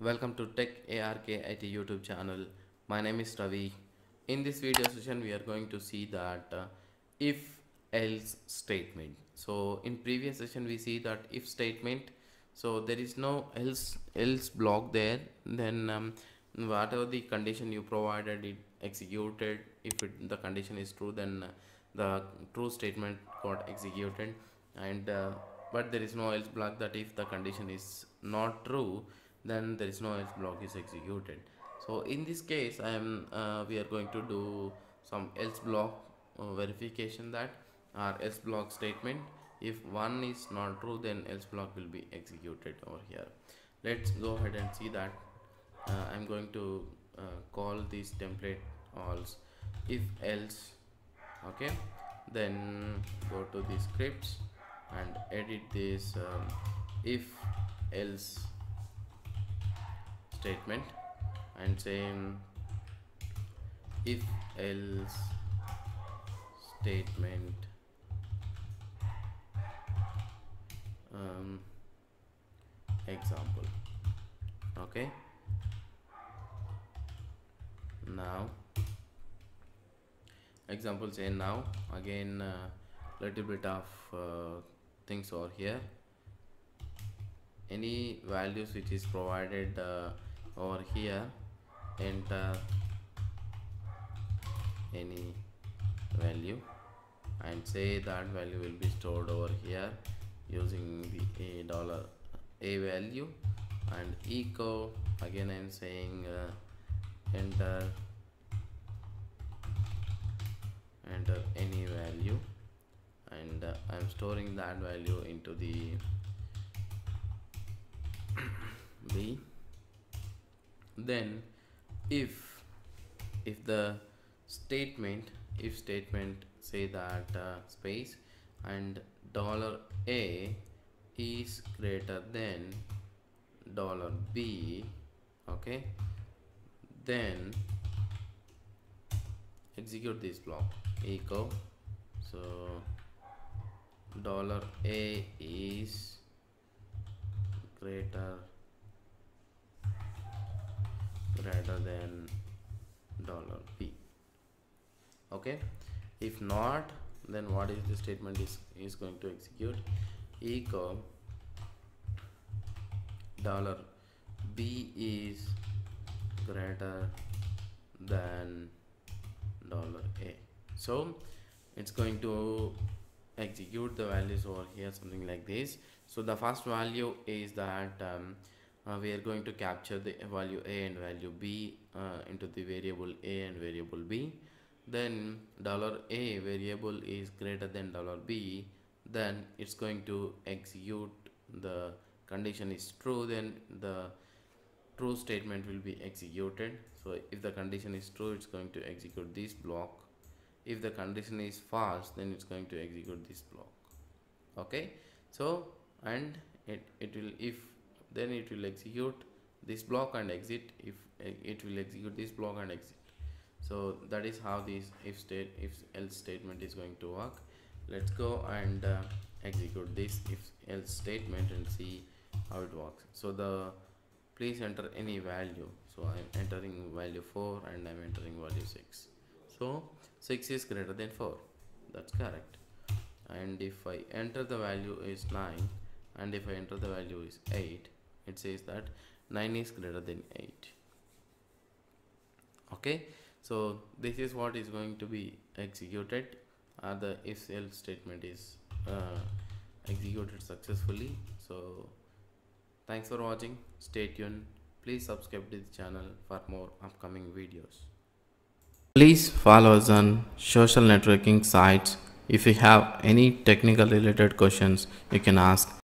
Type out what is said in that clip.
welcome to Tech Arkit YouTube channel. My name is Ravi. In this video session, we are going to see that uh, if else statement. So in previous session, we see that if statement. So there is no else else block there. Then um, whatever the condition you provided, it executed. If it, the condition is true, then uh, the true statement got executed. And uh, but there is no else block that if the condition is not true then there is no else block is executed. So in this case i am uh, we are going to do some else block uh, verification that our else block statement if one is not true then else block will be executed over here. Let's go ahead and see that uh, i'm going to uh, call this template als if else okay? Then go to the scripts and edit this um, if else statement and same if else statement. Um, example okay? Now example say now again uh, little bit of uh, things over here. Any values which is provided uh, over here enter any value and say that value will be stored over here using the a dollar a value and echo again i'm saying uh, enter enter any value and uh, i'm storing that value into the b then if if the statement if statement say that uh, space and dollar a is greater than dollar b okay then execute this block echo so dollar a is greater greater than dollar p okay? If not then what is the statement is is going to execute? Echo dollar b is greater than dollar a. So it's going to execute the values over here something like this. So the first value is that um, uh, we are going to capture the value a and value b uh, into the variable a and variable b. Then dollar a variable is greater than dollar b. Then it's going to execute. The condition is true then the true statement will be executed. So if the condition is true it's going to execute this block. If the condition is false then it's going to execute this block. Okay? So and it, it will if then it will execute this block and exit if it will execute this block and exit. So that is how this if state if else statement is going to work. Let's go and uh, execute this if else statement and see how it works. So the please enter any value. So i'm entering value 4 and i'm entering value 6 so 6 is greater than 4 that's correct. And if i enter the value is 9 and if i enter the value is 8 it says that 9 is greater than 8 okay? So this is what is going to be executed. Uh, the if else statement is uh, executed successfully. So thanks for watching. Stay tuned. Please subscribe to the channel for more upcoming videos. Please follow us on social networking sites. If you have any technical related questions you can ask